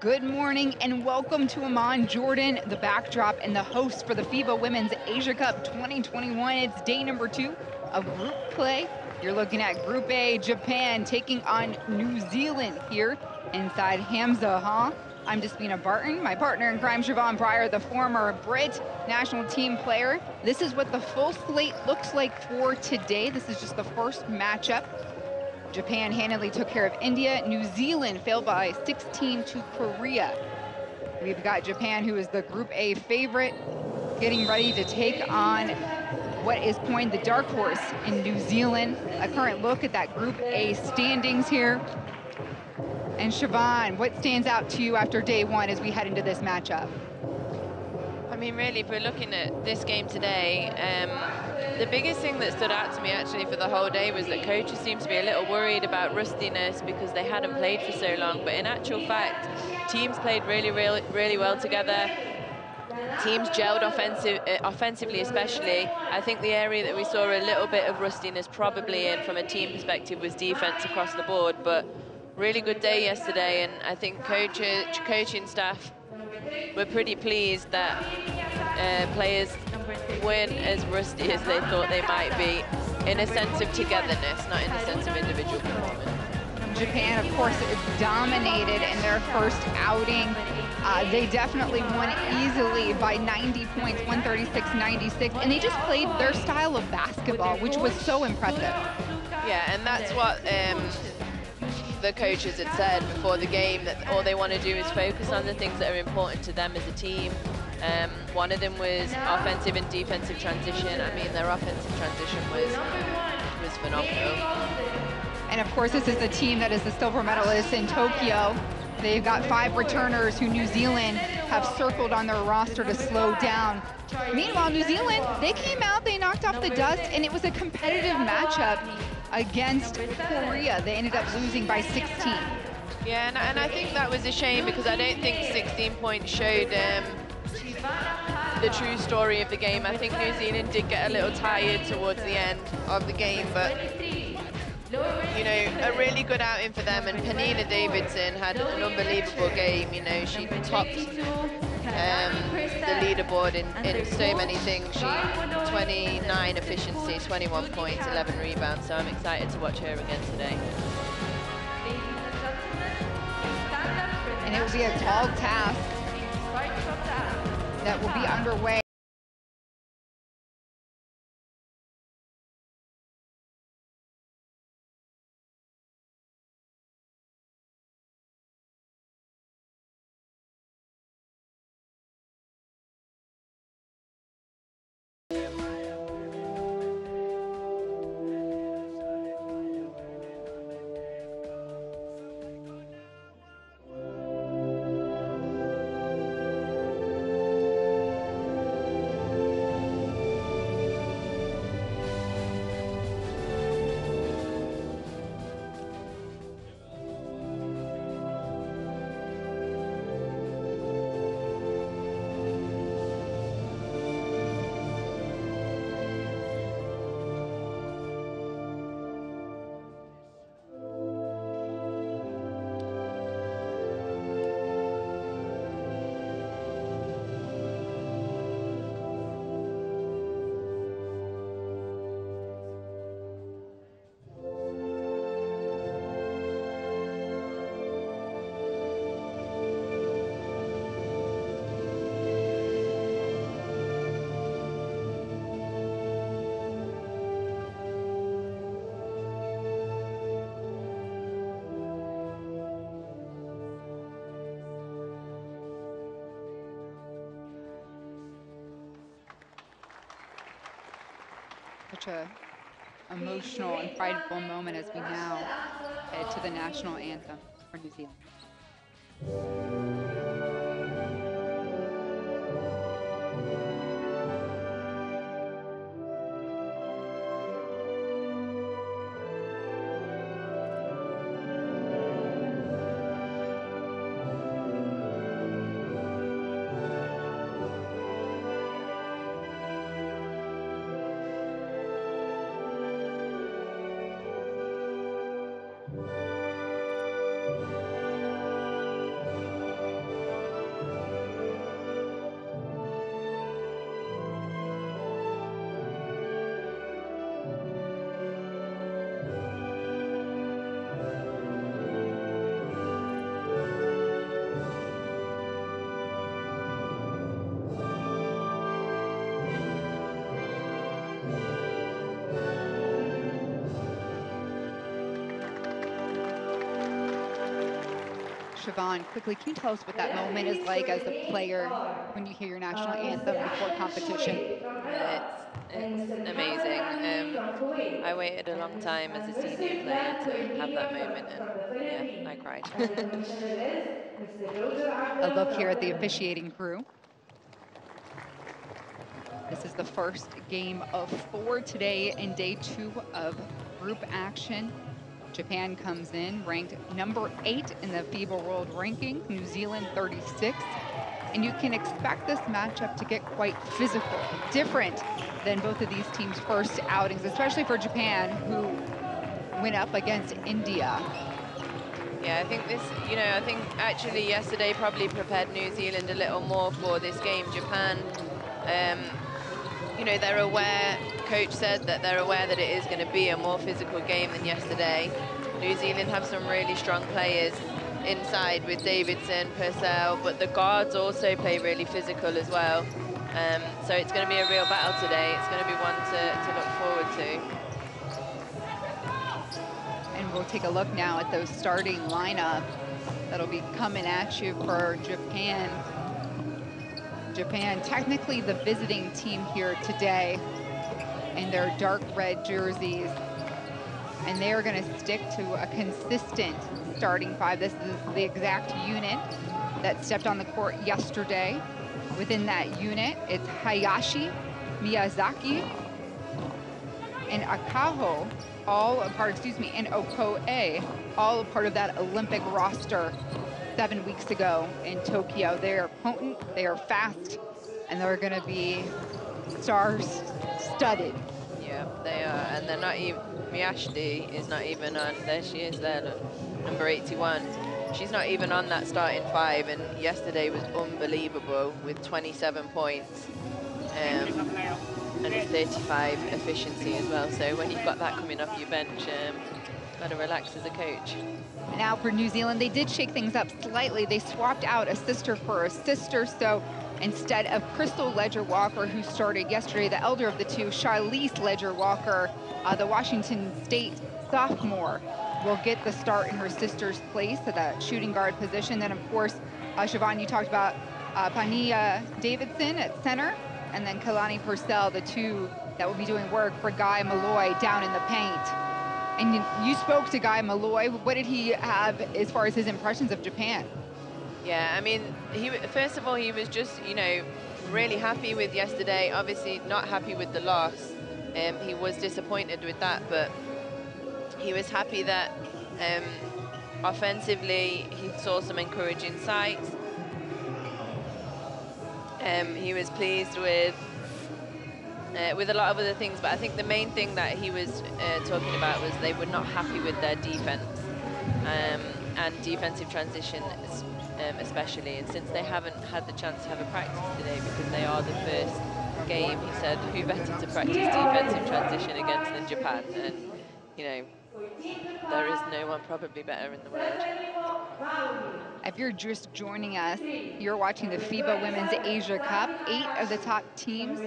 Good morning and welcome to Amman, Jordan, the backdrop and the host for the FIBA Women's Asia Cup 2021. It's day number two of group play. You're looking at Group A, Japan taking on New Zealand here inside Hamza, huh? I'm Despina Barton, my partner in crime, Siobhan Pryor, the former Brit national team player. This is what the full slate looks like for today. This is just the first matchup Japan handily took care of India. New Zealand failed by 16 to Korea. We've got Japan, who is the Group A favorite, getting ready to take on what is coined the dark horse in New Zealand. A current look at that Group A standings here. And Siobhan, what stands out to you after day one as we head into this matchup? I mean, really, if we're looking at this game today, um, the biggest thing that stood out to me actually for the whole day was that coaches seemed to be a little worried about rustiness because they hadn't played for so long. But in actual fact, teams played really, really, really well together. Teams gelled offensive, uh, offensively, especially. I think the area that we saw a little bit of rustiness probably in from a team perspective was defense across the board. But really good day yesterday, and I think coach, coaching staff were pretty pleased that uh, players weren't as rusty as they thought they might be in a sense of togetherness, not in the sense of individual performance. Japan, of course, dominated in their first outing. Uh, they definitely won easily by 90 points, 136-96, and they just played their style of basketball, which was so impressive. Yeah, and that's what um, the coaches had said before the game, that all they want to do is focus on the things that are important to them as a team. Um, one of them was offensive and defensive transition. I mean, their offensive transition was was phenomenal. And of course, this is the team that is the silver medalist in Tokyo. They've got five returners who New Zealand have circled on their roster to slow down. Meanwhile, New Zealand, they came out, they knocked off the dust, and it was a competitive matchup against Korea. They ended up losing by 16. Yeah, and, and I think that was a shame because I don't think 16 points showed um, the true story of the game. I think New Zealand did get a little tired towards the end of the game, but you know, a really good outing for them. And Penina Davidson had an unbelievable game. You know, she topped um, the leaderboard in, in so many things. She 29 efficiency, 21 points, 11 rebounds. So I'm excited to watch her again today. And it will be a tall task that will be underway. A emotional and prideful moment as we now head to the national anthem for New Zealand. Siobhan, quickly, can you tell us what that moment is like as a player when you hear your national anthem before competition? It's, it's amazing. Um, I waited a long time as a senior player to have that moment, and yeah, I cried. a look here at the officiating crew. This is the first game of four today in day two of group action. Japan comes in ranked number eight in the FIBA World Ranking, New Zealand 36. And you can expect this matchup to get quite physical, different than both of these teams' first outings, especially for Japan, who went up against India. Yeah, I think this, you know, I think actually yesterday probably prepared New Zealand a little more for this game. Japan, um, you know, they're aware, coach said that they're aware that it is going to be a more physical game than yesterday. New Zealand have some really strong players inside with Davidson, Purcell, but the guards also play really physical as well. Um, so it's going to be a real battle today. It's going to be one to, to look forward to. And we'll take a look now at those starting lineup that'll be coming at you for Japan. Japan, technically the visiting team here today in their dark red jerseys. And they are going to stick to a consistent starting five. This is the exact unit that stepped on the court yesterday. Within that unit, it's Hayashi, Miyazaki, and Akaho, all a part, excuse me, and Okoye, all a part of that Olympic roster seven weeks ago in Tokyo. They are potent, they are fast, and they're going to be stars studded. Yeah, they are, and they're not even. Miyashita is not even on. There she is, there, number 81. She's not even on that starting five, and yesterday was unbelievable with 27 points um, and 35 efficiency as well. So when you've got that coming off your bench, um, to relax as a coach. Now for New Zealand, they did shake things up slightly. They swapped out a sister for a sister, so instead of Krystal Leger-Walker, who started yesterday, the elder of the two, Charlisse Leger-Walker, uh, the Washington State sophomore, will get the start in her sister's place at the shooting guard position. Then, of course, uh, Siobhan, you talked about uh, Penina Davidson at center, and then Kalani Purcell, the two that will be doing work for Guy Molloy down in the paint. And you, spoke to Guy Molloy. What did he have as far as his impressions of Japan? Yeah, I mean, he first of all, he was just, you know, really happy with yesterday. Obviously, not happy with the loss. Um, he was disappointed with that, but he was happy that um, offensively he saw some encouraging sights. Um, he was pleased with uh, with a lot of other things, but I think the main thing that he was uh, talking about was they were not happy with their defense um, and defensive transition um, especially. And since they haven't had the chance to have a practice today because they are the first game, he said, who better to practice defensive transition against than Japan? And, you know, there is no one probably better in the world. If you're just joining us, you're watching the FIBA Women's Asia Cup. Eight of the top teams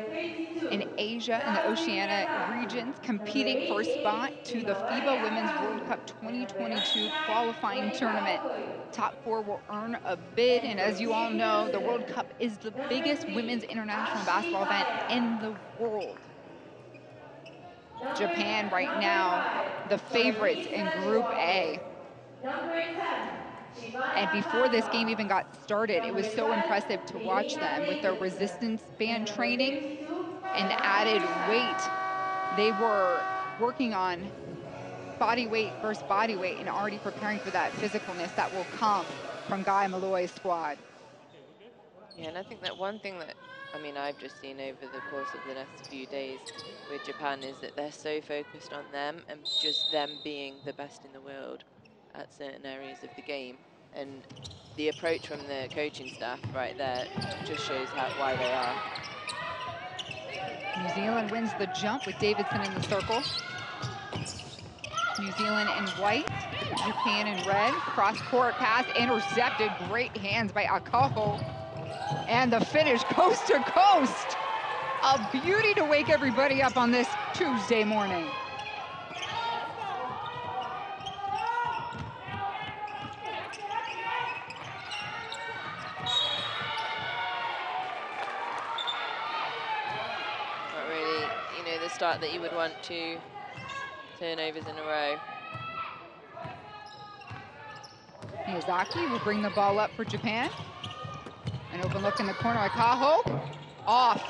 in Asia and the Oceania regions competing for a spot to the FIBA Women's World Cup 2022 qualifying tournament. Top four will earn a bid, and as you all know, the World Cup is the biggest women's international basketball event in the world. Japan right now, the favorites in Group A. And before this game even got started, it was so impressive to watch them with their resistance band training and added weight. They were working on body weight versus body weight and already preparing for that physicalness that will come from Guy Molloy's squad. Yeah, and I think that one thing that I mean, I've just seen over the course of the next few days with Japan is that they're so focused on them and just them being the best in the world at certain areas of the game. And the approach from the coaching staff right there just shows how why they are. New Zealand wins the jump with Davidson in the circle. New Zealand in white, Japan in red. Cross-court pass intercepted. Great hands by Akaho. And the finish coast to coast. A beauty to wake everybody up on this Tuesday morning. Not really, you know, the start that you would want to. turnovers in a row. Miyazaki will bring the ball up for Japan. An open look in the corner, Akaho, off.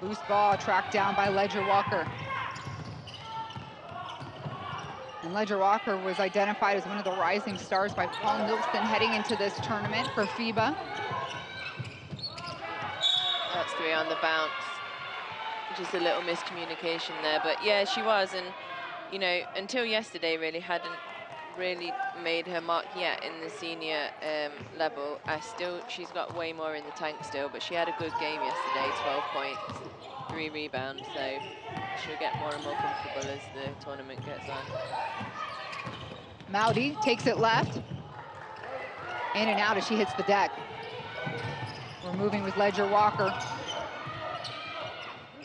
Loose ball tracked down by Leger-Walker. And Leger-Walker was identified as one of the rising stars by Paul Nilsson heading into this tournament for FIBA. That's three on the bounce. Just a little miscommunication there, but yeah, she was, and you know, until yesterday really hadn't really made her mark yet in the senior um, level. I still, she's got way more in the tank still, but she had a good game yesterday, 12 points, three rebounds, so she'll get more and more comfortable as the tournament gets on. Maudi takes it left. In and out as she hits the deck. We're moving with Leger-Walker,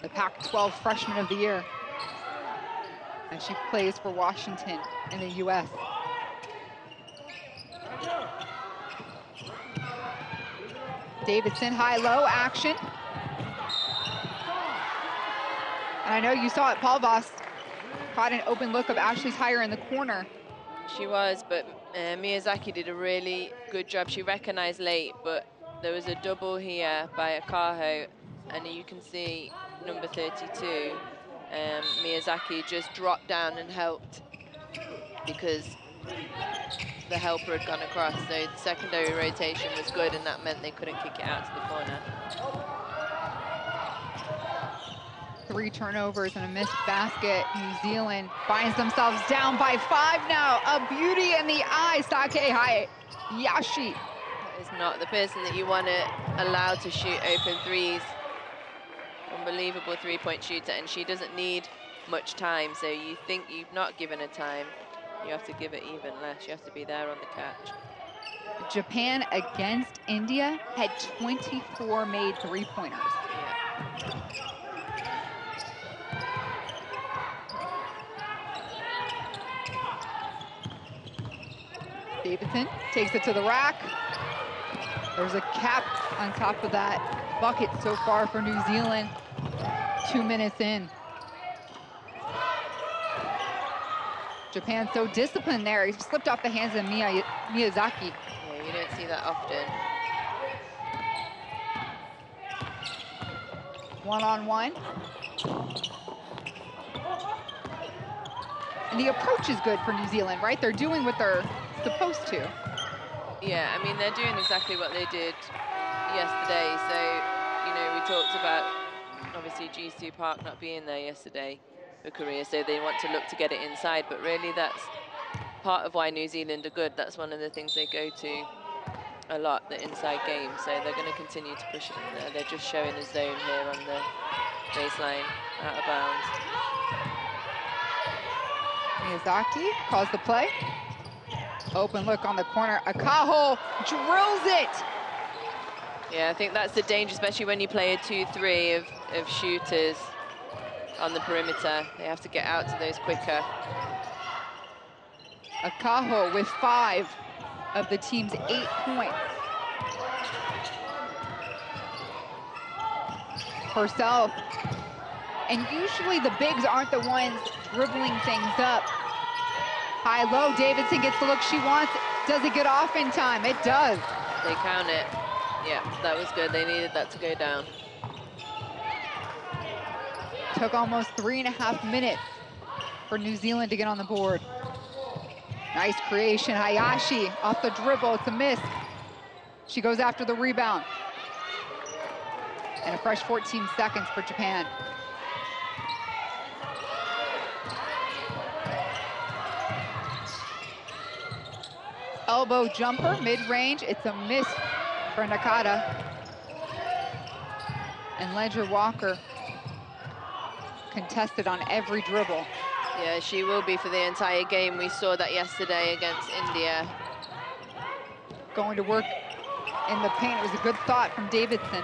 the Pac-12 freshman of the year. And she plays for Washington in the U.S. Davidson, high-low action. And I know you saw it, Paul Voss caught an open look of Ashley Tyre in the corner. She was, but uh, Miyazaki did a really good job. She recognized late, but there was a double here by Akaho, and you can see number 32, um, Miyazaki just dropped down and helped because the helper had gone across. So the secondary rotation was good, and that meant they couldn't kick it out to the corner. Three turnovers and a missed basket. New Zealand finds themselves down by five now. A beauty in the eye, Saki Hayashi. That is not the person that you want to allow to shoot open threes. Unbelievable three-point shooter, and she doesn't need much time, so you think you've not given her time. You have to give it even less. You have to be there on the catch. Japan against India had 24 made three-pointers. Yeah. Davidson takes it to the rack. There's a cap on top of that bucket so far for New Zealand. Two minutes in. Japan so disciplined there. He slipped off the hands of Miyazaki. Yeah, you don't see that often. One on one. And the approach is good for New Zealand, right? They're doing what they're supposed to. Yeah, I mean, they're doing exactly what they did yesterday. So, you know, we talked about, obviously, Ji-Soo Park not being there yesterday for Korea, so they want to look to get it inside. But really, that's part of why New Zealand are good. That's one of the things they go to a lot, the inside game. So they're going to continue to push it in there. They're just showing a zone here on the baseline, out of bounds. Miyazaki calls the play. Open look on the corner. Akaho drills it. Yeah, I think that's the danger, especially when you play a 2-3 of, of shooters on the perimeter. They have to get out to those quicker. Akaho with five of the team's eight points. Herself. And usually the bigs aren't the ones dribbling things up. High low, Davidson gets the look she wants. Does it get off in time? It does. They count it. Yeah, that was good. They needed that to go down. Took almost three and a half minutes for New Zealand to get on the board. Nice creation, Hayashi off the dribble, it's a miss. She goes after the rebound. And a fresh 14 seconds for Japan. Elbow jumper, mid-range, it's a miss for Nakata. And Ledger Walker contested on every dribble. Yeah, she will be for the entire game. We saw that yesterday against India. Going to work in the paint. It was a good thought from Davidson.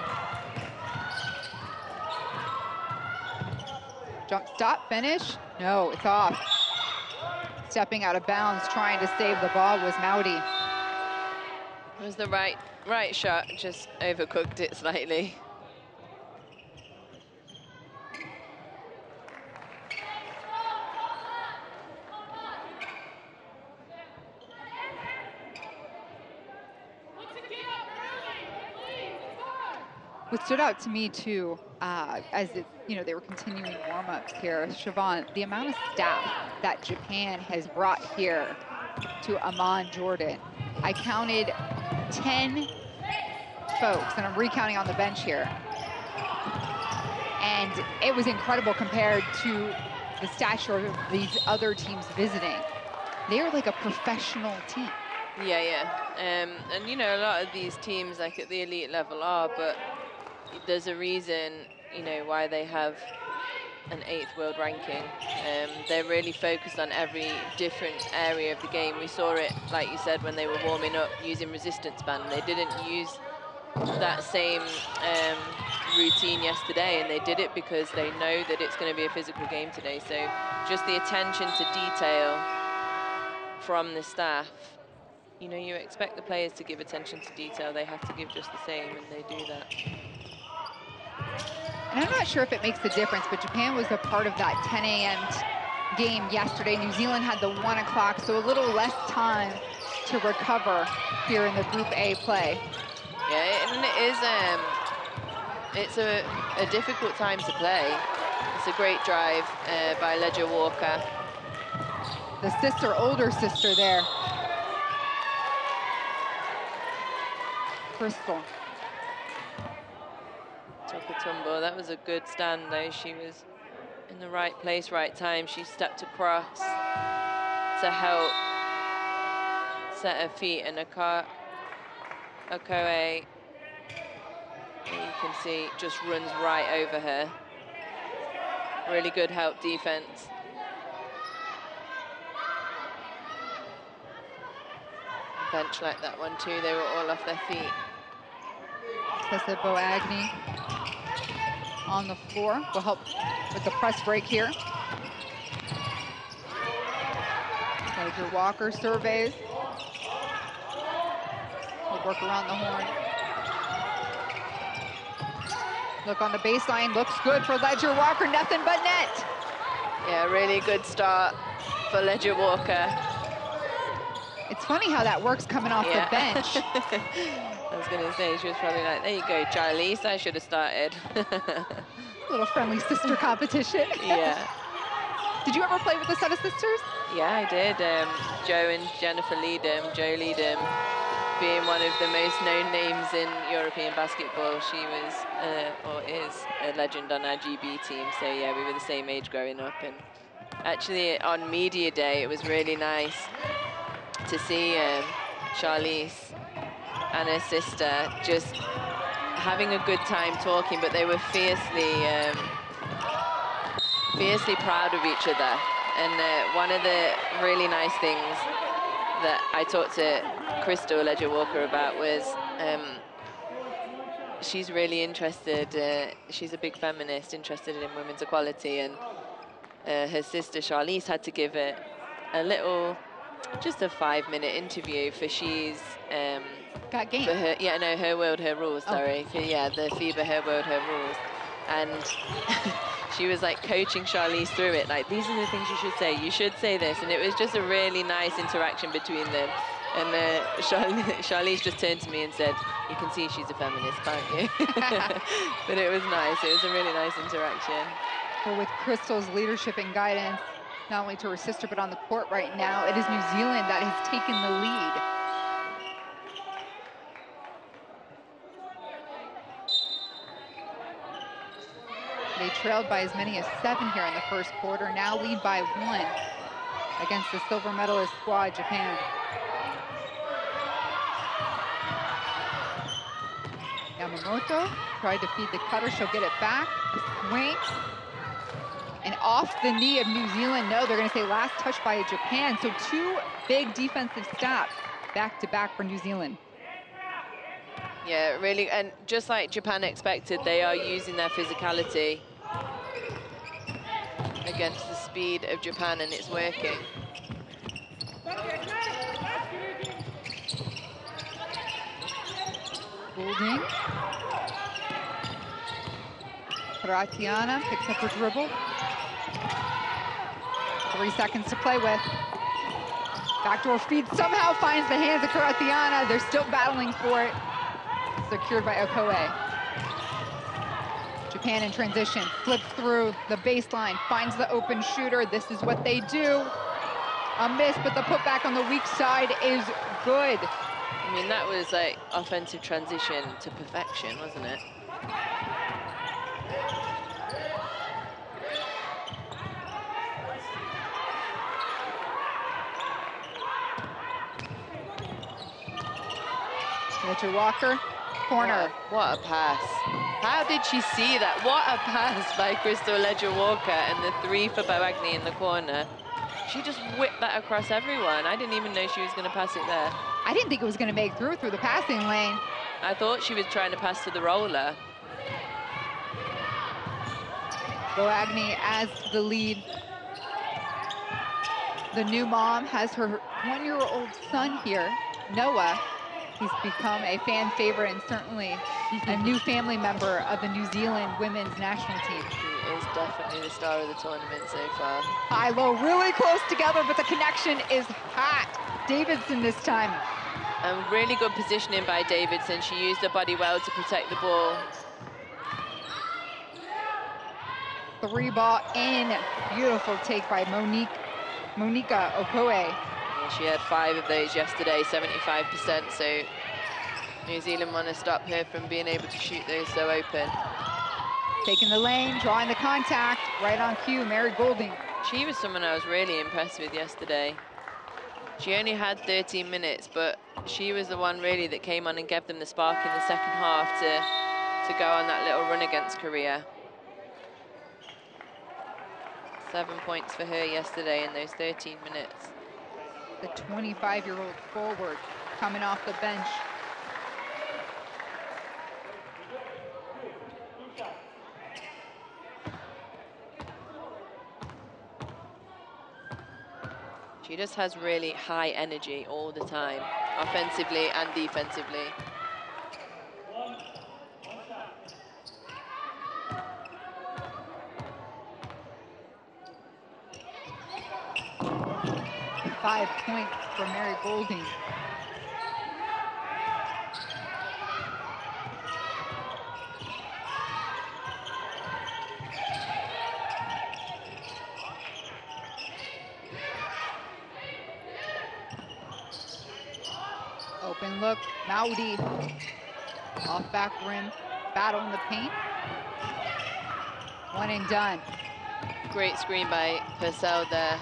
Jump stop, finish. No, it's off. Stepping out of bounds, trying to save the ball was Maudi. It was the right, right shot, just overcooked it slightly. What stood out to me too, uh, as it, you know they were continuing warm-ups here, Siobhan, the amount of staff that Japan has brought here to Amman, Jordan. I counted 10 folks, and I'm recounting on the bench here. And it was incredible compared to the stature of these other teams visiting. They are like a professional team. Yeah, yeah. Um, and you know, a lot of these teams, like at the elite level, are, but there's a reason, you know, why they have an eighth world ranking. Um, they're really focused on every different area of the game. We saw it, like you said, when they were warming up using resistance band. They didn't use that same um, routine yesterday, and they did it because they know that it's going to be a physical game today. So just the attention to detail from the staff. You know, you expect the players to give attention to detail. They have to give just the same, and they do that. And I'm not sure if it makes a difference, but Japan was a part of that 10 a.m. game yesterday. New Zealand had the 1 o'clock, so a little less time to recover here in the Group A play. Yeah, and it is um, it's a, a difficult time to play. It's a great drive uh, by Leger-Walker. The sister, older sister there. Krystal. Tokutumbo. That was a good stand, though. She was in the right place, right time. She stepped across to help set her feet, and Aka Okoye, you can see, just runs right over her. Really good help defense. Bench like that one too, they were all off their feet. Tessa Boagni on the floor will help with the press break here. Leger-Walker surveys. Will work around the horn. Look on the baseline, looks good for Leger-Walker, nothing but net. Yeah, really good start for Leger-Walker. It's funny how that works coming off yeah. the bench. Was going to say, she was probably like, there you go, Charlisse, I should have started. little friendly sister competition. yeah. Did you ever play with a set of sisters? Yeah, I did. Um, Jo and Jennifer Leedham, Jo Leedham, being one of the most known names in European basketball. She was, uh, or is, a legend on our GB team. So yeah, we were the same age growing up. And actually on media day, it was really nice to see um, Charlisse and her sister just having a good time talking, but they were fiercely, um, fiercely proud of each other. And uh, one of the really nice things that I talked to Krystal Leger-Walker about was um, she's really interested, uh, she's a big feminist, interested in women's equality, and uh, her sister Charlisse had to give it a little, just a five-minute interview for she's um, Got game. For her, yeah, no, her world, her rules. Oh. Sorry, oh. yeah, the FIBA, her world, her rules, and she was like coaching Charlisse through it. Like these are the things you should say. You should say this, and it was just a really nice interaction between them. And uh, Charlisse, Charlisse just turned to me and said, "You can see she's a feminist, can't you?" but it was nice. It was a really nice interaction. Well, with Krystal's leadership and guidance, not only to her sister but on the court right now, it is New Zealand that has taken the lead. They trailed by as many as seven here in the first quarter, now lead by one against the silver medalist squad, Japan. Yamamoto tried to feed the cutter, she'll get it back, swing, and off the knee of New Zealand. No, they're gonna say last touch by Japan. So two big defensive stops back to back for New Zealand. Yeah, really, and just like Japan expected, they are using their physicality against the speed of Japan, and it's working. Goulding. Gratiana picks up her dribble. Three seconds to play with. Backdoor feed somehow finds the hands of Karatiana. They're still battling for it secured by Okoye. Japan in transition, flips through the baseline, finds the open shooter. This is what they do. A miss, but the putback on the weak side is good. I mean, that was like offensive transition to perfection, wasn't it? Leger-Walker, corner. What a, what a pass. How did she see that? What a pass by Krystal Leger-Walker and the three for Boagni in the corner. She just whipped that across everyone. I didn't even know she was going to pass it there. I didn't think it was going to make through through the passing lane. I thought she was trying to pass to the roller. Boagni as the lead. The new mom has her one-year-old son here, Noah, He's become a fan favorite and certainly a new family member of the New Zealand women's national team. He is definitely the star of the tournament so far. High-low really close together, but the connection is hot. Davidson this time. And really good positioning by Davidson. She used her body well to protect the ball. Three ball in. Beautiful take by Monique, Monica Okoye she had five of those yesterday, 75%, so New Zealand want to stop her from being able to shoot those so open. Taking the lane, drawing the contact, right on cue, Mary Goulding. She was someone I was really impressed with yesterday. She only had 13 minutes, but she was the one really that came on and gave them the spark in the second half to, to go on that little run against Korea. Seven points for her yesterday in those 13 minutes the 25-year-old forward coming off the bench. She just has really high energy all the time, offensively and defensively. Five points for Mary Goulding. Open look, Maudi off back rim, battle in the paint. One and done. Great screen by Purcell there.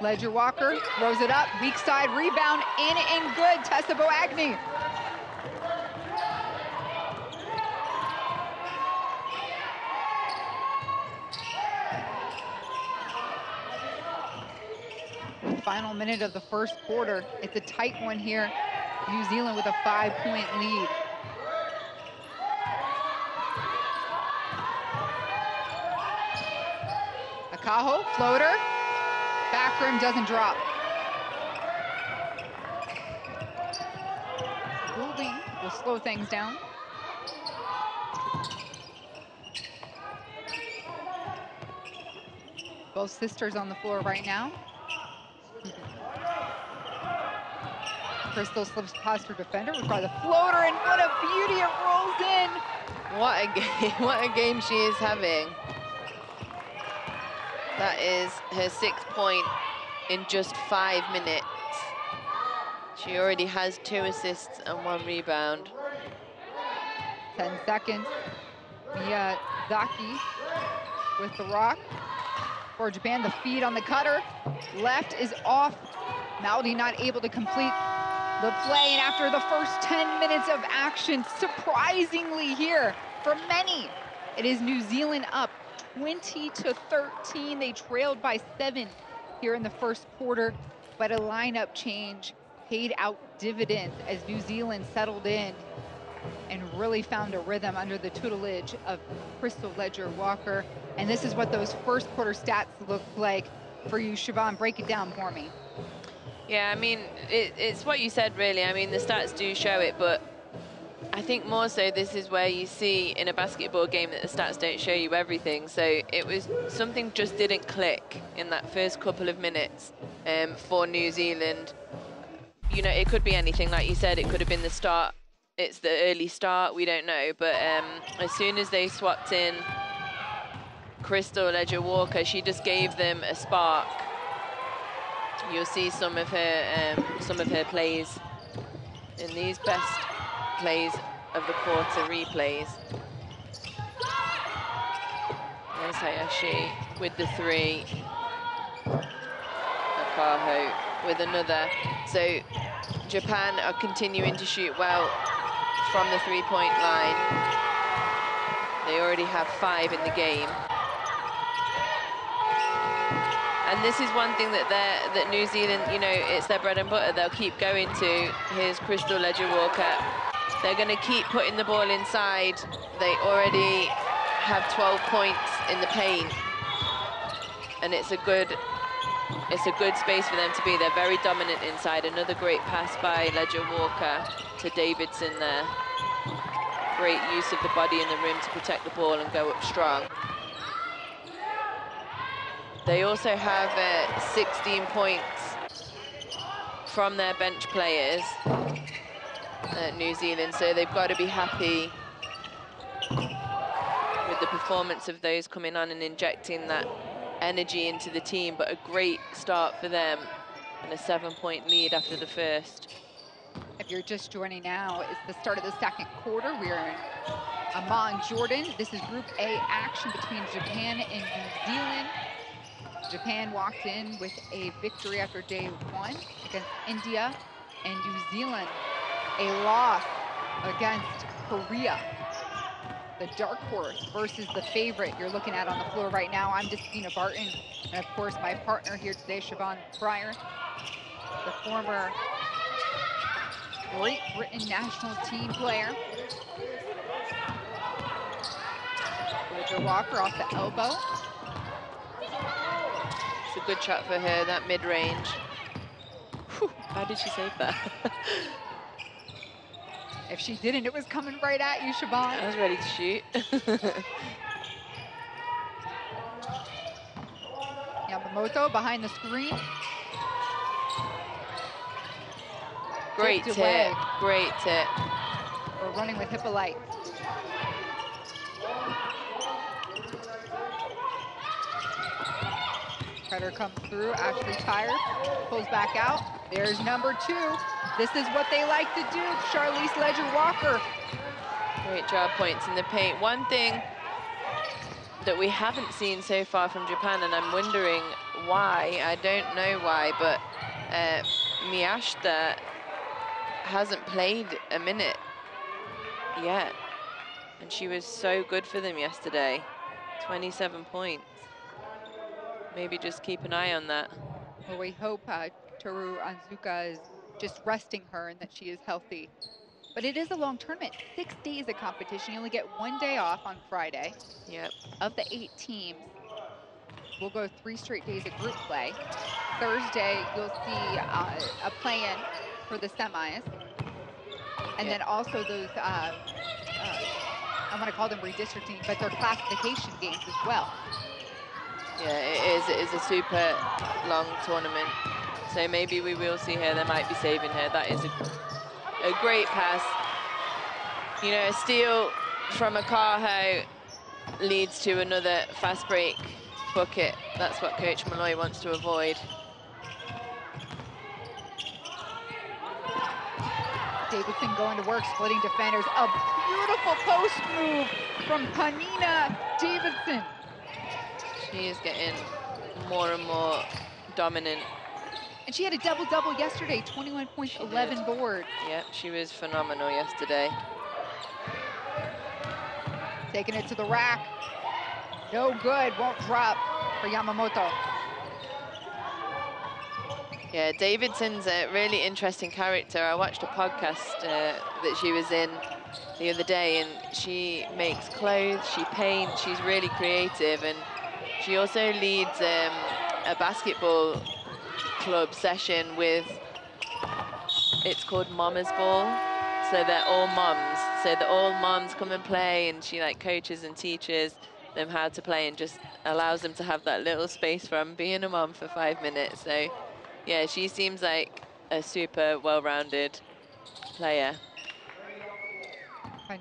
Leger Walker throws it up, weak side rebound, in and good, Tessa Boagni. Final minute of the first quarter. It's a tight one here. New Zealand with a five-point lead. Akaho, floater, Back rim doesn't drop. Goulding will slow things down. Both sisters on the floor right now. Krystal slips past her defender, we try the floater, and what a beauty it rolls in. What a game, what a game she is having. That is her sixth point in just five minutes. She already has two assists and one rebound. 10 seconds. Miyazaki with the rock for Japan. The feed on the cutter. Left is off. Maldi not able to complete the play. And after the first 10 minutes of action, surprisingly here, for many, it is New Zealand up 20 to 13. They trailed by seven here in the first quarter, but a lineup change paid out dividends as New Zealand settled in and really found a rhythm under the tutelage of Krystal Leger-Walker. And this is what those first quarter stats look like for you, Siobhan. Break it down for me. Yeah, I mean, it, it's what you said, really. I mean, the stats do show it, but I think more so this is where you see in a basketball game that the stats don't show you everything. So it was something just didn't click in that first couple of minutes um, for New Zealand. You know, it could be anything. Like you said, it could have been the start it's the early start, we don't know. But um, as soon as they swapped in Krystal Leger-Walker, she just gave them a spark. You'll see some of her um, some of her plays in these best plays of the quarter replays. There's Hayashi with the three. Akaho with another. So Japan are continuing to shoot well from the three-point line. They already have five in the game. And this is one thing that that New Zealand, you know, it's their bread and butter. They'll keep going to. Here's Krystal Leger-Walker. They're going to keep putting the ball inside. They already have 12 points in the paint. And it's a good it's a good space for them to be. They're very dominant inside. Another great pass by Leger-Walker to Davidson there. Great use of the body in the rim to protect the ball and go up strong. They also have uh, 16 points from their bench players New Zealand, so they've got to be happy with the performance of those coming on and injecting that energy into the team, but a great start for them and a seven-point lead after the first. If you're just joining now, it's the start of the second quarter. We're in Amman, Jordan. This is Group A action between Japan and New Zealand. Japan walked in with a victory after day one against India, and New Zealand a loss against Korea the dark horse versus the favorite you're looking at on the floor right now. I'm Justina Barton, and of course my partner here today, Siobhan Pryor, the former Great Britain national team player. Leger-Walker off the elbow. It's a good shot for her, that mid-range. How did she save that? If she didn't, it was coming right at you, Siobhan. I was ready to shoot. Yamamoto behind the screen. Great tip, great tip. We're running with Hippolyte. Cutter comes through, Ashley tired, pulls back out. There's number two. This is what they like to do, Charlize Ledger Walker. Great job points in the paint. One thing that we haven't seen so far from Japan, and I'm wondering why, I don't know why, but uh, Miyashita hasn't played a minute yet. And she was so good for them yesterday. 27 points. Maybe just keep an eye on that. Well, we hope uh, Toru Onzuka is just resting her and that she is healthy. But it is a long tournament, six days of competition. You only get one day off on Friday. Yep. Of the eight teams, we'll go three straight days of group play. Thursday, you'll see uh, a play-in for the semis. And yep. then also those, uh, uh, I want to call them redistricting, but they're classification games as well. Yeah, it is. It is a super long tournament. So maybe we will see her. They might be saving her. That is a, a great pass. You know, a steal from Akaho leads to another fast break bucket. That's what Coach Molloy wants to avoid. Davidson going to work, splitting defenders. A beautiful post move from Penina Davidson. She is getting more and more dominant and she had a double-double yesterday, 21 points, she 11 did. boards. Yep, she was phenomenal yesterday. Taking it to the rack. No good, won't drop for Yamamoto. Yeah, Davidson's a really interesting character. I watched a podcast uh, that she was in the other day, and she makes clothes, she paints, she's really creative, and she also leads um, a basketball club session with, it's called Mama's Ball. So they're all moms. So the all moms come and play and she like coaches and teaches them how to play and just allows them to have that little space from being a mom for five minutes. So yeah, she seems like a super well-rounded player.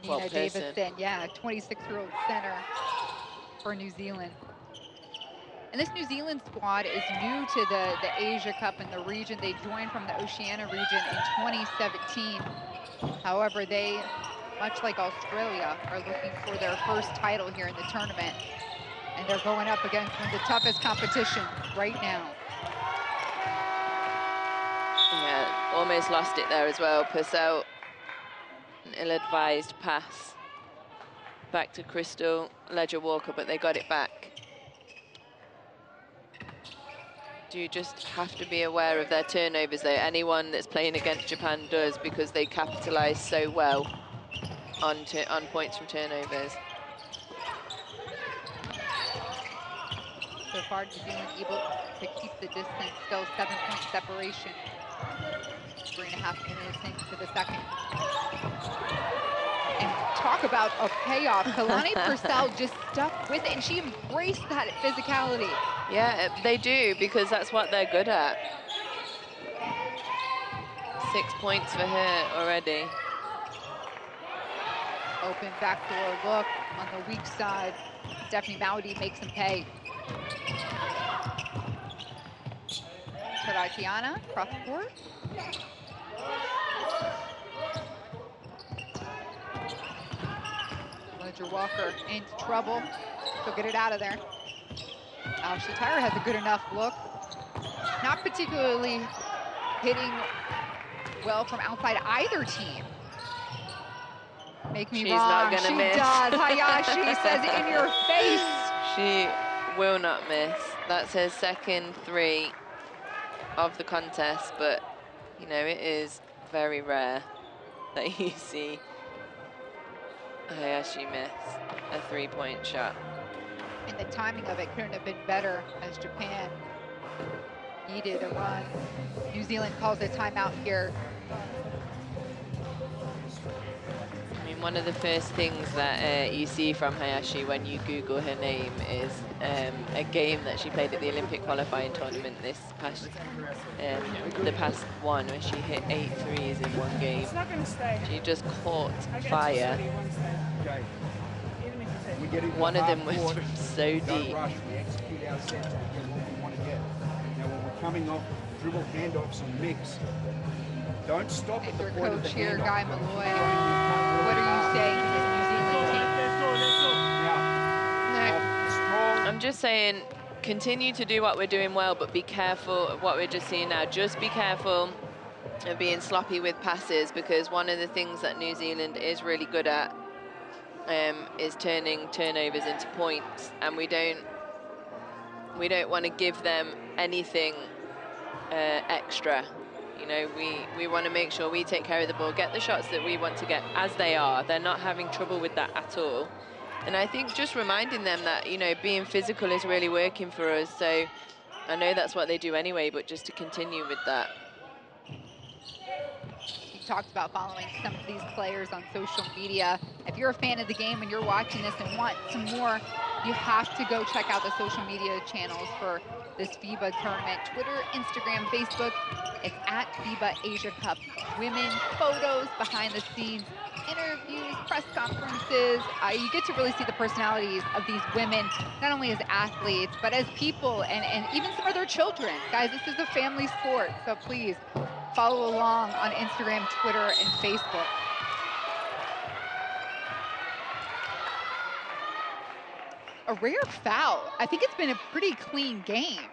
well, Nina person. Davidson, yeah, 26-year-old center for New Zealand. And this New Zealand squad is new to the, the Asia Cup in the region. They joined from the Oceania region in 2017. However, they, much like Australia, are looking for their first title here in the tournament. And they're going up against one of the toughest competition right now. Yeah, almost lost it there as well. Purcell, an ill-advised pass back to Crystal Ledger Walker, but they got it back. Do you just have to be aware of their turnovers though? Anyone that's playing against Japan does because they capitalise so well on, on points from turnovers. So far, New Zealand able to keep the distance, still seven point separation. Three and a half minutes into the second. And talk about a payoff. Kalani Purcell just stuck with it, and she embraced that physicality. Yeah, they do, because that's what they're good at. Six points for her already. Open backdoor look on the weak side. Stephanie Mawuli makes them pay. Taratiana, cross court. Leger-Walker into trouble. She'll get it out of there. Ashley Tyra has a good enough look. Not particularly hitting well from outside either team. Make me She's wrong. not gonna she miss. does. Hayashi says in your face. She will not miss. That's her second three of the contest, but you know, it is very rare that you see Hayashi missed a three-point shot. And the timing of it couldn't have been better as Japan needed a run. New Zealand calls a timeout here. I mean, one of the first things that uh, you see from Hayashi when you Google her name is um, a game that she played at the Olympic qualifying tournament this past, um, the past one, where she hit eight threes in one game. It's not going to stay. She just caught fire. one stay. Okay. Even if you take We get into One the of them was from so deep. rush. We execute our sets and get what we want to get. Now, when we're coming off dribble handoffs and mix, don't stop at the your point of the here, handoff. Guy Molloy, strong. I'm just saying, continue to do what we're doing well, but be careful of what we're just seeing now. Just be careful of being sloppy with passes because one of the things that New Zealand is really good at um, is turning turnovers into points, and we don't we don't want to give them anything uh, extra. You know, we, we want to make sure we take care of the ball, get the shots that we want to get as they are. They're not having trouble with that at all. And I think just reminding them that, you know, being physical is really working for us. So I know that's what they do anyway, but just to continue with that. You talked about following some of these players on social media. If you're a fan of the game and you're watching this and want some more, you have to go check out the social media channels for this FIBA tournament. Twitter, Instagram, Facebook. It's at FIBA Asia Cup. Women, photos, behind the scenes, interviews, press conferences. Uh, you get to really see the personalities of these women, not only as athletes, but as people and, and even some of their children. Guys, this is a family sport, so please follow along on Instagram, Twitter, and Facebook. A rare foul. I think it's been a pretty clean game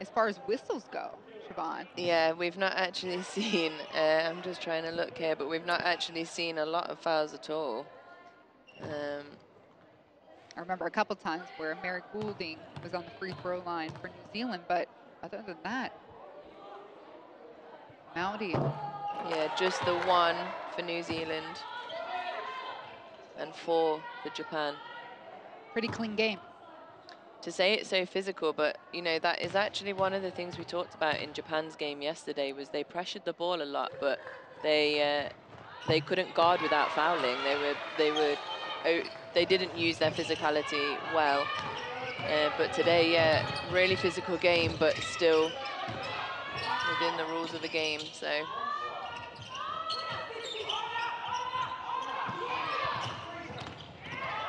as far as whistles go, Siobhan. Yeah, we've not actually seen, uh, I'm just trying to look here, but we've not actually seen a lot of fouls at all. Um, I remember a couple times where Mary Goulding was on the free throw line for New Zealand, but other than that, Mounty. yeah, just the one for New Zealand and four for Japan. Pretty clean game. to say it's so physical, but you know that is actually one of the things we talked about in Japan's game yesterday. Was they pressured the ball a lot, but they uh, they couldn't guard without fouling. They were they were oh, they didn't use their physicality well. Uh, but today, yeah, really physical game, but still within the rules of the game. So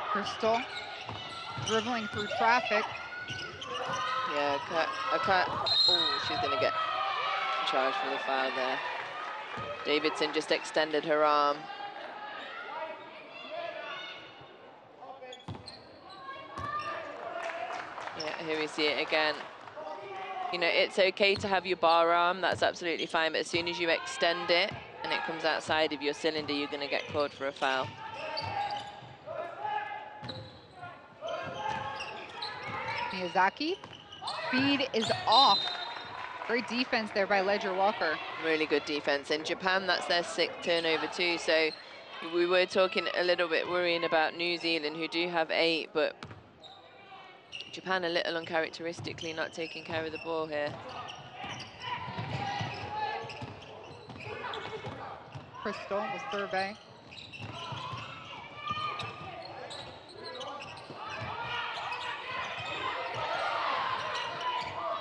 Krystal dribbling through traffic. Yeah, can't, I can't, oh, she's gonna get charged for the foul there. Davidson just extended her arm. Yeah, here we see it again. You know, it's okay to have your bar arm, that's absolutely fine, but as soon as you extend it and it comes outside of your cylinder, you're gonna get called for a foul. Miyazaki. Speed is off. Great defense there by Leger-Walker. Really good defense. In Japan, that's their sixth turnover too. So we were talking a little bit worrying about New Zealand, who do have eight, but Japan a little uncharacteristically not taking care of the ball here. Krystal will survey.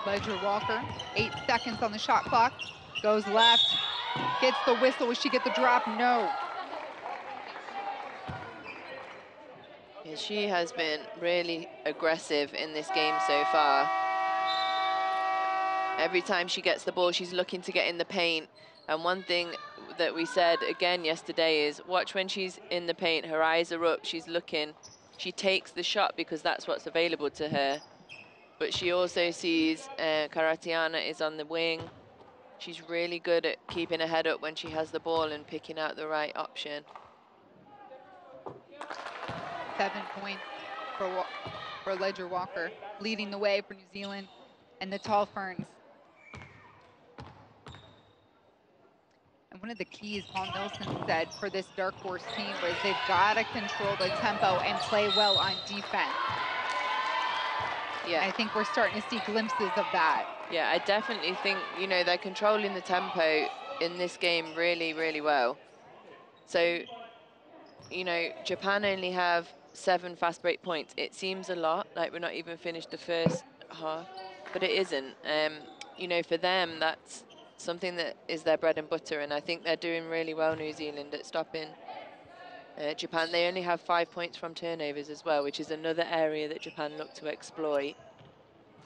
Leger-Walker, eight seconds on the shot clock. Goes left, gets the whistle. Will she get the drop? No. Yeah, she has been really aggressive in this game so far. Every time she gets the ball, she's looking to get in the paint. And one thing that we said again yesterday is watch when she's in the paint, her eyes are up, she's looking. She takes the shot because that's what's available to her. But she also sees uh, Karaitiana is on the wing. She's really good at keeping her head up when she has the ball and picking out the right option. Seven points for, for Leger-Walker, leading the way for New Zealand and the Tall Ferns. And one of the keys Paul Nelson said for this dark horse team was they've got to control the tempo and play well on defense. Yeah. I think we're starting to see glimpses of that. Yeah, I definitely think, you know, they're controlling the tempo in this game really, really well. So, you know, Japan only have seven fast break points. It seems a lot, like we're not even finished the first half, but it isn't. Um, you know, for them, that's something that is their bread and butter, and I think they're doing really well, New Zealand, at stopping uh, Japan. They only have five points from turnovers as well, which is another area that Japan look to exploit.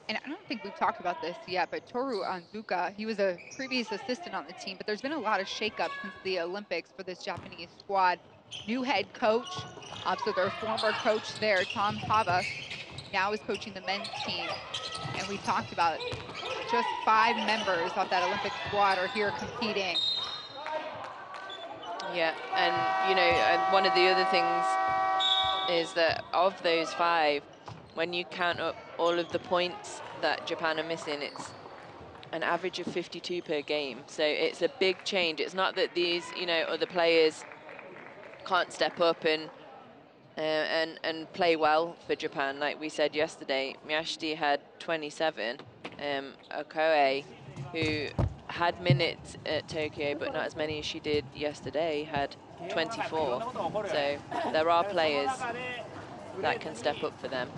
And I don't think we've talked about this yet, but Toru Onzuka, he was a previous assistant on the team, but there's been a lot of shakeup since the Olympics for this Japanese squad. New head coach, so their former coach there, Tom Hovasse, now is coaching the men's team. And we talked about just five members of that Olympic squad are here competing. Yeah, and you know, and one of the other things is that of those five, when you count up all of the points that Japan are missing, it's an average of 52 per game. So it's a big change. It's not that these, you know, other players can't step up and uh, and and play well for Japan. Like we said yesterday, Miyashita had 27. Um, Okoye, who had minutes at Tokyo, but not as many as she did yesterday, had 24. So there are players that can step up for them.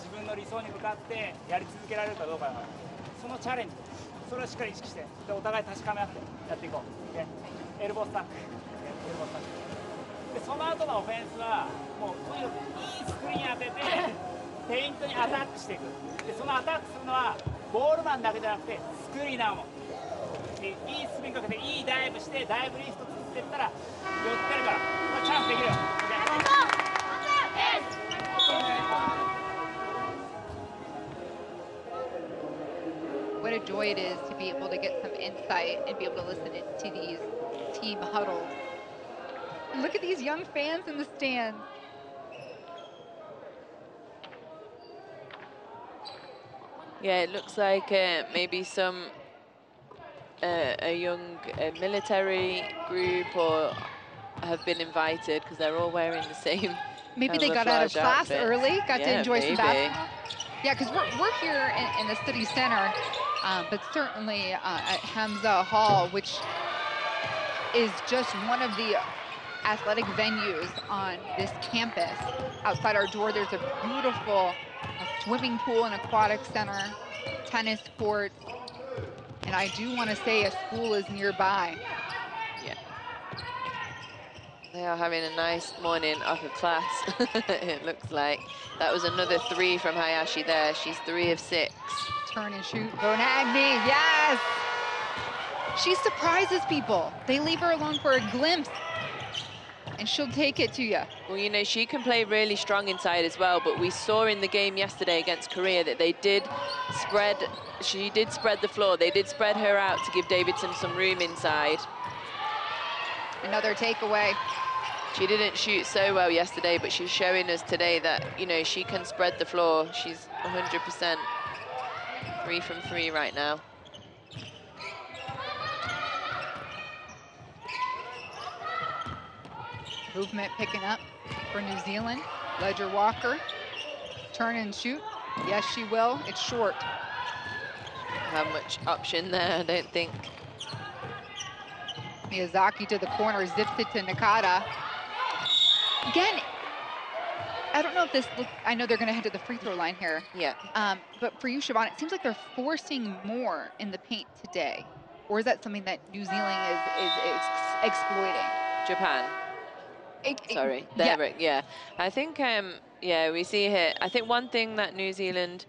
そのチャレンジそれをしっかり意識してでお互い確かめ合ってやっていこう、エルボスタック、その後のオフェンスはもうとにかくいいスクリーン当ててペイントにアタックしていくでそのアタックするのはボールマンだけじゃなくてスクリーナーもでいいスピンかけていいダイブしてダイブリスト作っていったら寄ってるからこれチャンスできるよ What a joy it is to be able to get some insight and be able to listen to these team huddles. And look at these young fans in the stands. Yeah, it looks like uh, maybe some uh, a young uh, military group or have been invited because they're all wearing the same. Maybe they got out of class outfits. early, got to Yeah, enjoy some maybe. basketball. Yeah, because we're, we're here in, in the city center, um, but certainly uh, at Hamza Hall, which is just one of the athletic venues on this campus. Outside our door, there's a beautiful uh, swimming pool and aquatic center, tennis court, and I do want to say a school is nearby. Yeah. They are having a nice morning upper class, it looks like. That was another three from Hayashi there. She's three of six. Turn and shoot. Boagni, yes! She surprises people. They leave her alone for a glimpse, and she'll take it to you. Well, you know, she can play really strong inside as well, but we saw in the game yesterday against Korea that they did spread, she did spread the floor. They did spread her out to give Davidson some room inside. Another takeaway. She didn't shoot so well yesterday, but she's showing us today that, you know, she can spread the floor. She's 100% three from three right now. Movement picking up for New Zealand. Leger-Walker, turn and shoot. Yes, she will. It's short. Have much option there, I don't think. Miyazaki to the corner, zips it to Nakata. Again, I don't know if this, look, I know they're gonna head to the free throw line here. Yeah. Um, but for you, Siobhan, it seems like they're forcing more in the paint today. Or is that something that New Zealand is, is, is exploiting? Japan. It- it- Sorry, yeah. Derek, yeah. I think, um, yeah, we see here, I think one thing that New Zealand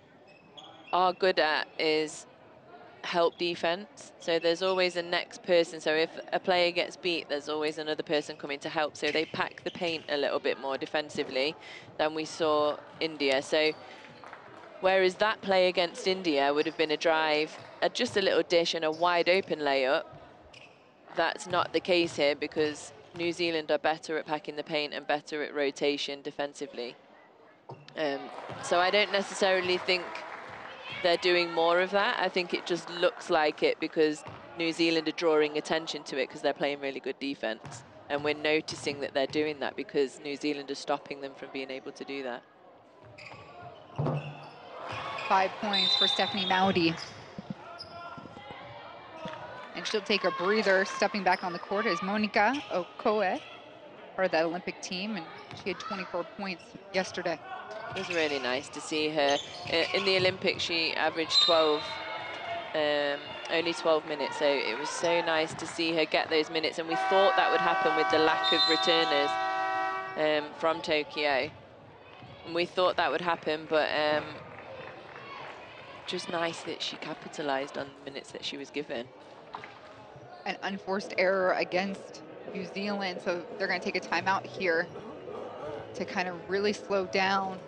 are good at is help defense. So there's always a next person. So if a player gets beat, there's always another person coming to help. So they pack the paint a little bit more defensively than we saw India. So whereas that play against India would have been a drive, a, just a little dish and a wide open layup, that's not the case here because New Zealand are better at packing the paint and better at rotation defensively. Um, so I don't necessarily think they're doing more of that. I think it just looks like it because New Zealand are drawing attention to it because they're playing really good defense. And we're noticing that they're doing that because New Zealand are stopping them from being able to do that. Five points for Stephanie Mawuli. And she'll take a breather. Stepping back on the court is Monica Okoye, part of that Olympic team, and she had 24 points yesterday. It was really nice to see her. In the Olympics, she averaged 12, um, only 12 minutes, so it was so nice to see her get those minutes. And we thought that would happen with the lack of returners um, from Tokyo. And we thought that would happen, but um, just nice that she capitalized on the minutes that she was given. An unforced error against New Zealand, so they're going to take a timeout here to kind of really slow down.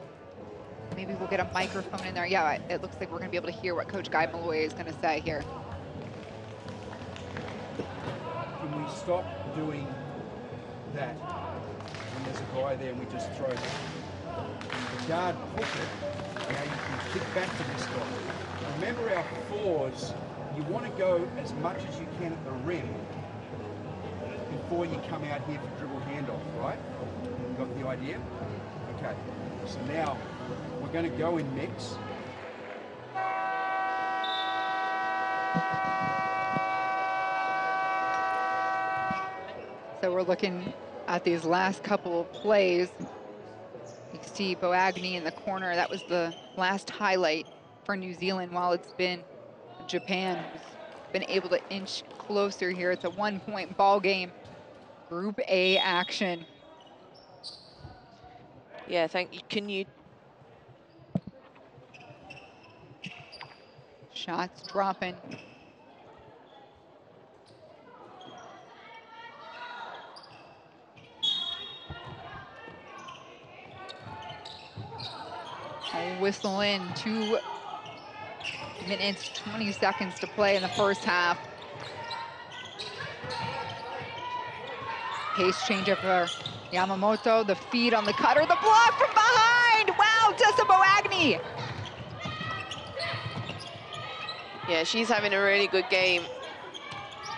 Maybe we'll get a microphone in there. Yeah, it- looks like we're going to be able to hear what Coach Guy Molloy is going to say here. Can we stop doing that when there's a guy there and we just throw? The guard hook it, now you can kick back to this guy. Remember our fours, you want to go as much as you can at the rim before you come out here for dribble handoff, right? Got the idea? Okay. So now we're going to go in mix. So we're looking at these last couple of plays. You see Boagni in the corner. That was the last highlight for New Zealand while it's been Japan who's been able to inch closer here. It's a one-point ball game. Group A action. Yeah, thank you. Can you Shots dropping. A whistle in, two minutes, 20 seconds to play in the first half. Pace change for Yamamoto, the feed on the cutter, the block from behind! Wow, Tessa Boagni! Yeah, she's having a really good game.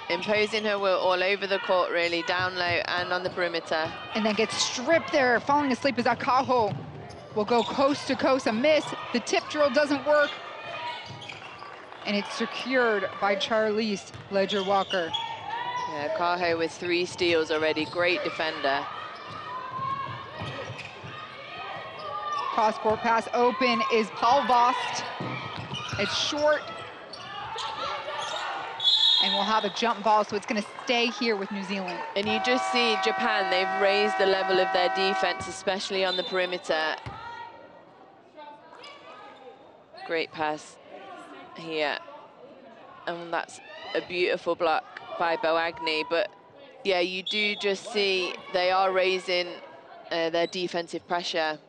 Imposing her will all over the court, really, down low and on the perimeter. and then gets stripped there. Falling asleep is Akaho. Will go coast to coast, a miss. The tip drill doesn't work. And it's secured by Charlize Ledger Walker. Yeah, Kaho with three steals already. Great defender. Cross court pass open is Paul Vost. It's short. And we'll have a jump ball, so it's going to stay here with New Zealand. And you just see Japan, they've raised the level of their defense, especially on the perimeter. Great pass here. And that's a beautiful block by Boagni. But yeah, you do just see they are raising uh, their defensive pressure.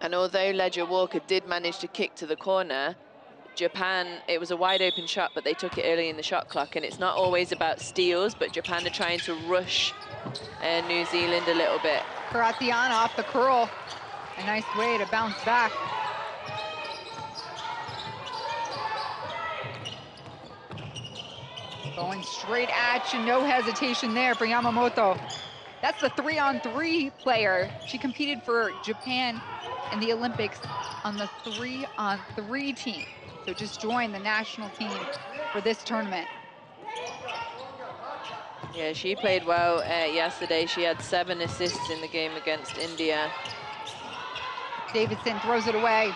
And although Leger-Walker did manage to kick to the corner, Japan, it was a wide open shot, but they took it early in the shot clock. And it's not always about steals, but Japan are trying to rush uh, New Zealand a little bit. Karaitiana off the curl. A nice way to bounce back. Going straight at you, no hesitation there for Yamamoto. That's the three-on-three player. She competed for Japan in the Olympics on the three-on-three team. So just joined the national team for this tournament. Yeah, she played well uh, yesterday. She had seven assists in the game against India. Davidson throws it away.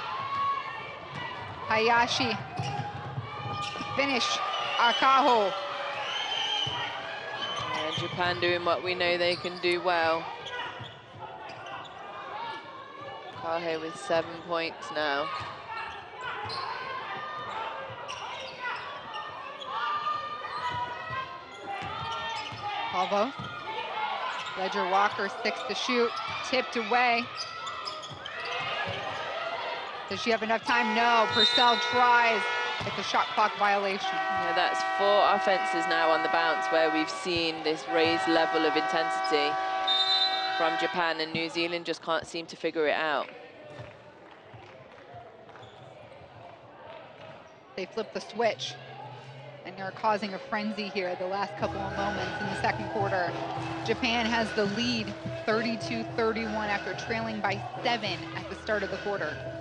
Hayashi. Finish. Akaho. Japan doing what we know they can do well. Kahe with seven points now. Pavo. Leger-Walker, six to shoot, tipped away. Does she have enough time? No, Purcell tries. It's a shot clock violation. Yeah, that's four offenses now on the bounce where we've seen this raised level of intensity from Japan and New Zealand just can't seem to figure it out. They flip the switch and they're causing a frenzy here the last couple of moments in the second quarter. Japan has the lead 32-31 after trailing by seven at the start of the quarter.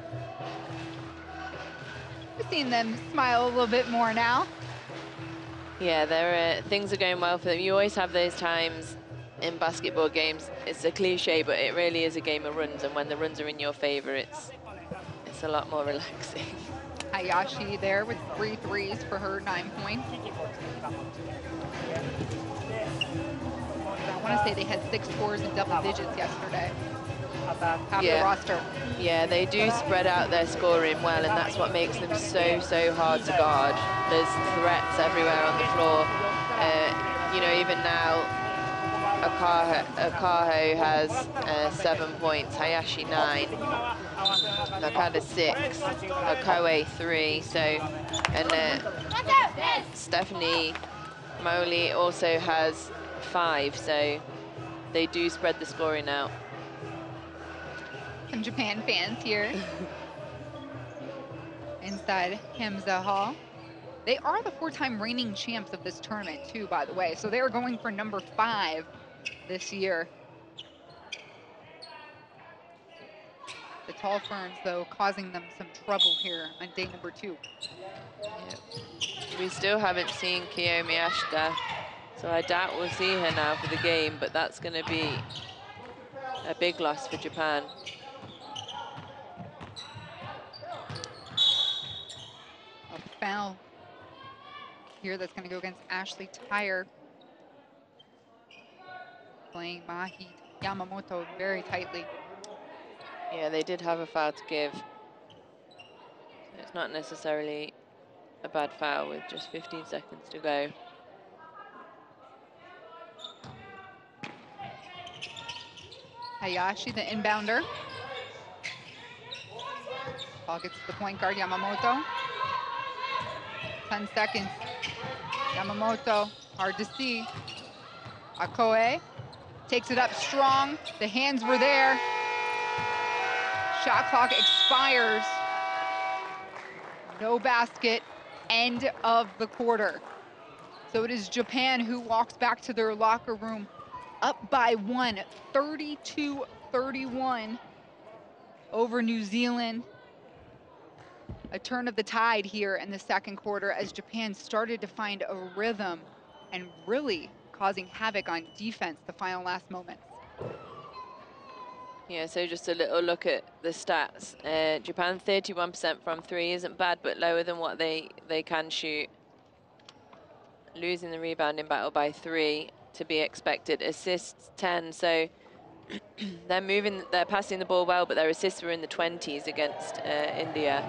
We've seen them smile a little bit more now. Yeah, there are, uh, things are going well for them. You always have those times in basketball games. It's a cliche, but it really is a game of runs, and when the runs are in your favor, it's it's a lot more relaxing. Hayashi there with three threes for her nine points. I want to say they had six scores in double digits yesterday. Half Yeah. roster. Yeah, they do spread out their scoring well, and that's what makes them so, so hard to guard. There's threats everywhere on the floor. Uh, you know, even now, Akaho, Akaho has uh, seven points, Hayashi nine, Nakada six, Okoye three, so, and uh, Stephanie Mawuli also has five, so they do spread the scoring out. Some Japan fans here inside Hamza Hall. They are the four-time reigning champs of this tournament too, by the way. So they are going for number five this year. The tall ferns, though, causing them some trouble here on day number two. We still haven't seen Kiyomi Ashita, so I doubt we'll see her now for the game, but that's going to be a big loss for Japan. A foul here that's going to go against Ashley Tyre. Playing Mahi Yamamoto very tightly. Yeah, they did have a foul to give. So it's not necessarily a bad foul with just 15 seconds to go. Hayashi, the inbounder. Ball gets to the point guard, Yamamoto. 10 seconds. Yamamoto, hard to see. Okoye takes it up strong. The hands were there. Shot clock expires. No basket. End of the quarter. So it is Japan who walks back to their locker room up by one, 32-31 over New Zealand. A turn of the tide here in the second quarter as Japan started to find a rhythm and really causing havoc on defense the final last moments. Yeah, so just a little look at the stats. Uh, Japan 31% from three isn't bad, but lower than what they, they can shoot. losing the rebounding battle by three to be expected. Assists 10, so they're moving, they're passing the ball well, but their assists were in the 20s against uh, India.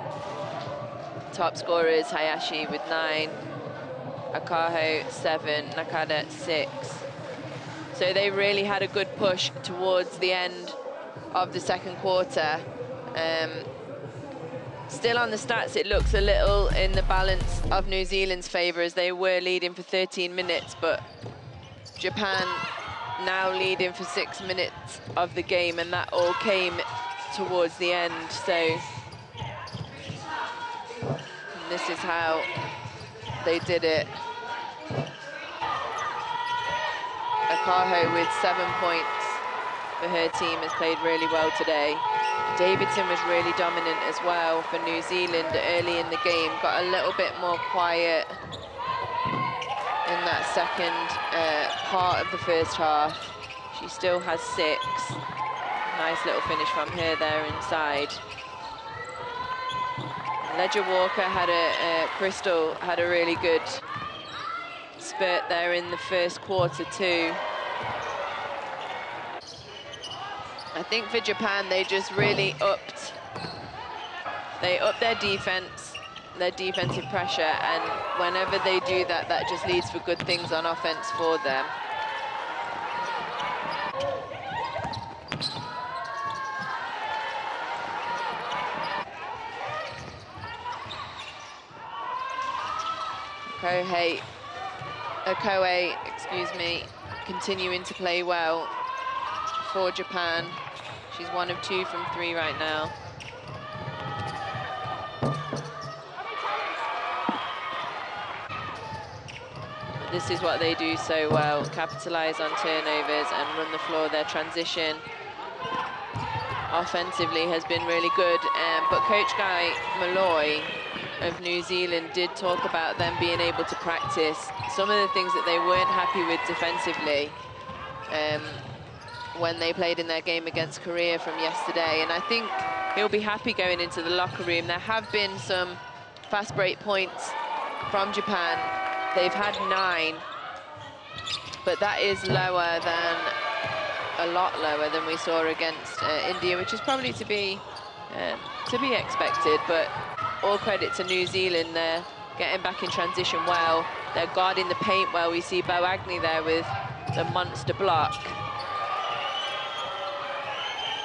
Top scorers, Hayashi with nine, Akaho seven, Nakada six. So they really had a good push towards the end of the second quarter. Um, still on the stats, it looks a little in the balance of New Zealand's favour as they were leading for 13 minutes, but Japan now leading for six minutes of the game, and that all came towards the end. So this is how they did it. Akaho with seven points for her team has played really well today. Davidson was really dominant as well for New Zealand early in the game, got a little bit more quiet in that second uh, part of the first half. She still has six. Nice little finish from her there inside. Leger-Walker had a, Krystal had a really good spurt there in the first quarter too. I think for Japan, they just really upped, they upped their defense, their defensive pressure, and whenever they do that, that just leads for good things on offense for them. Kohei, Okoye, excuse me, continuing to play well for Japan. She's one of two from three right now. This is what they do so well, capitalize on turnovers and run the floor. Their transition offensively has been really good, um, but Coach Guy Molloy of New Zealand did talk about them being able to practice some of the things that they weren't happy with defensively um, when they played in their game against Korea from yesterday. And I think he'll be happy going into the locker room. There have been some fast break points from Japan. They've had nine, but that is lower than, a lot lower than we saw against uh, India, which is probably to be, uh, to be expected. But all credit to New Zealand. They're getting back in transition well. They're guarding the paint well. We see Boagni there with the monster block.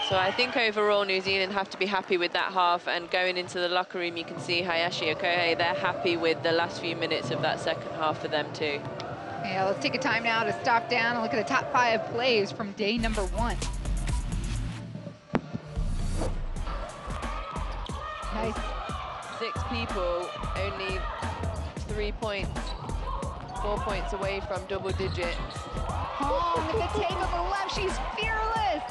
So I think overall New Zealand have to be happy with that half and going into the locker room you can see Hayashi Okoye, they're happy with the last few minutes of that second half for them too. Yeah, let's take a time now to stop down and look at the top five plays from day number one. Nice. Six people, only three points, four points away from double digits. With the take on the left, she's fearless.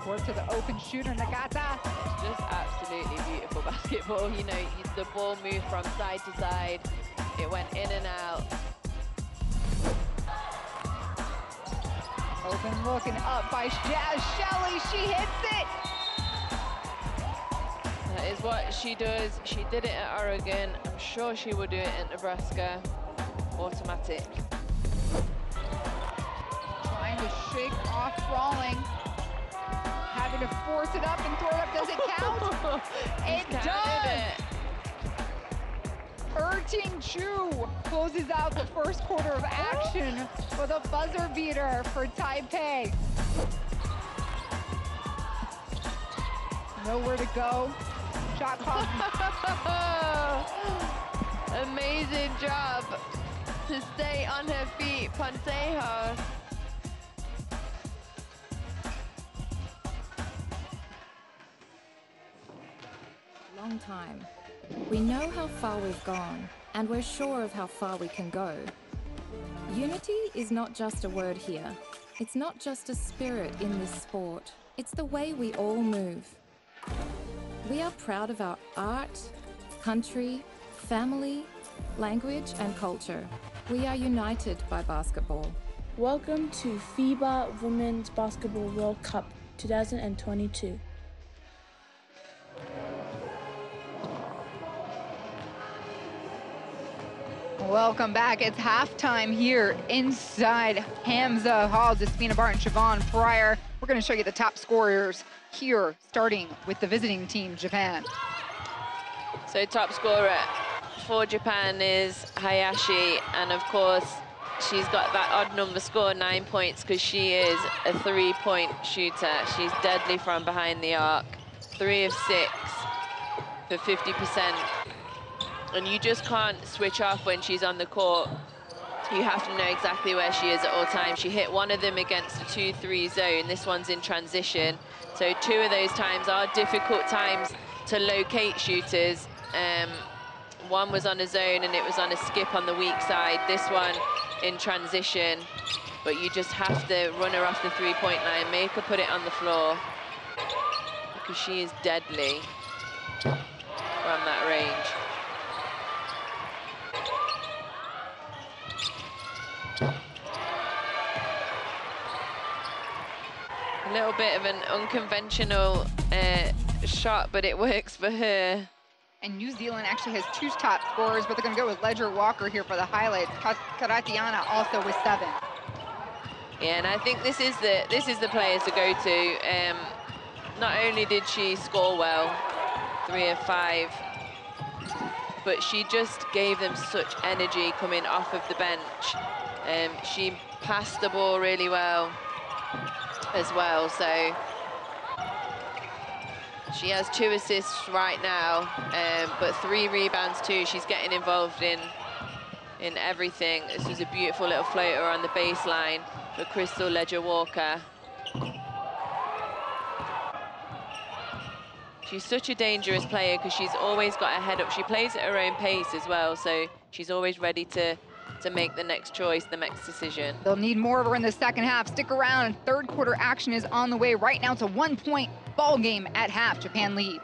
Court to the open shooter, Nagata. Just absolutely beautiful basketball. You know, the ball moved from side to side. It went in and out. Open looking up by Jaz Shelley. She hits it. That is what she does. She did it at Oregon. I'm sure she will do it at Nebraska. Automatic. Trying to shake off Brawling. Having to force it up and throw it up. Does it count? it does. it. Erting Chu closes out the first quarter of action with a buzzer beater for Taipei. Nowhere to go. Shot clock. Amazing job to stay on her feet, Poncejo. long time. We know how far we've gone, and we're sure of how far we can go. Unity is not just a word here. It's not just a spirit in this sport. It's the way we all move. We are proud of our art, country, family, language, and culture. We are united by basketball. Welcome to FIBA Women's Basketball World Cup 2022. Welcome back. It's halftime here inside Hamza Hall. Despina Barton, Siobhan Pryor. We're going to show you the top scorers here, starting with the visiting team, Japan. So top scorer for Japan is Hayashi, and of course, she's got that odd number score, nine points, because she is a three-point shooter. She's deadly from behind the arc. Three of six for 50%. And you just can't switch off when she's on the court. You have to know exactly where she is at all times. She hit one of them against a 2-3 zone. This one's in transition. So two of those times are difficult times to locate shooters. Um, one was on a zone and it was on a skip on the weak side. This one in transition. But you just have to run her off the three-point line, make her put it on the floor. Because she is deadly from that range. A little bit of an unconventional uh, shot, but it works for her. And New Zealand actually has two top scorers, but they're going to go with Leger-Walker here for the highlights. Karaitiana also with seven. Yeah, and I think this is the this is the player to go to. Um, not only did she score well, three of five, but she just gave them such energy coming off of the bench. Um, she passed the ball really well as well, so she has two assists right now, um, but three rebounds too. She's getting involved in in everything. This was a beautiful little floater on the baseline for Krystal Leger-Walker. She's such a dangerous player because she's always got her head up. She plays at her own pace as well, so she's always ready to to make the next choice, the next decision. They'll need more of her in the second half. Stick around. Third quarter action is on the way. Right now, it's a one-point ball game at half. Japan leads.